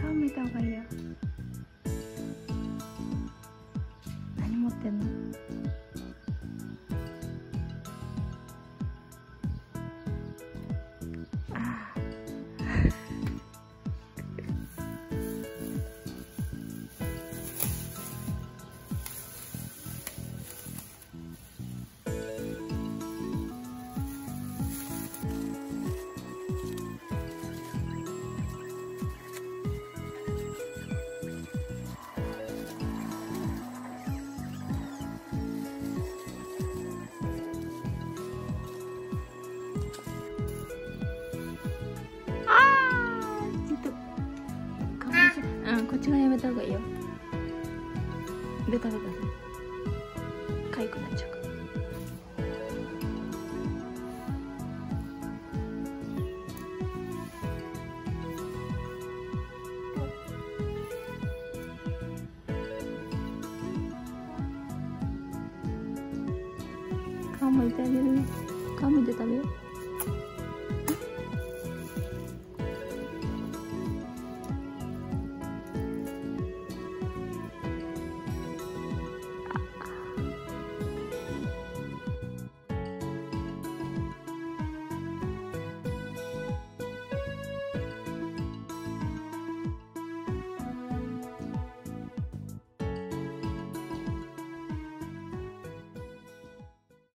顔見たうんこっち側やめた方がいいよ。ベタベタするかゆくなっちゃうから。顔向いてあげる。顔向いて食べよう。